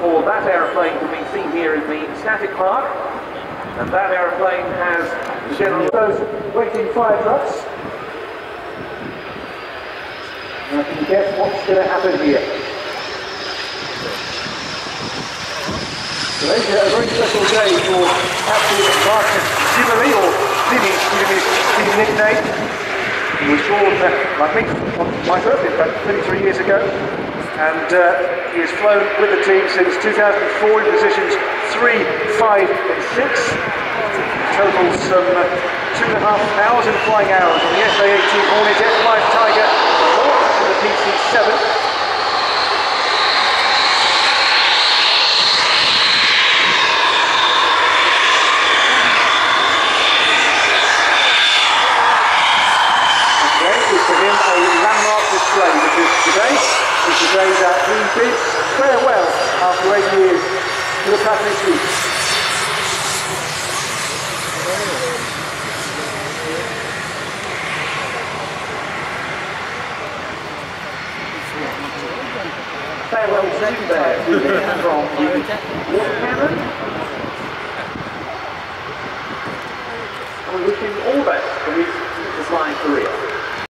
for that aeroplane to be seen here in the static park. And that aeroplane has General... Those waiting fire trucks. And I can guess what's going to happen here. Today's a very special day for Captain Martin Jubilee, or Jimmy, Jimmy nickname. He was born, uh, like me, on my birthday, about 33 years ago. And uh, he has flown with the team since 2004 in positions 3, 5 and 6 total some uh, two and a half thousand flying hours on the F/A-18 Hornet F5 Tiger, from the PC-7. Today is for him a landmark display because today which is raised out three bids farewell after eight years to the Catholic Church. farewell send there from we wish him all the best for his flying career.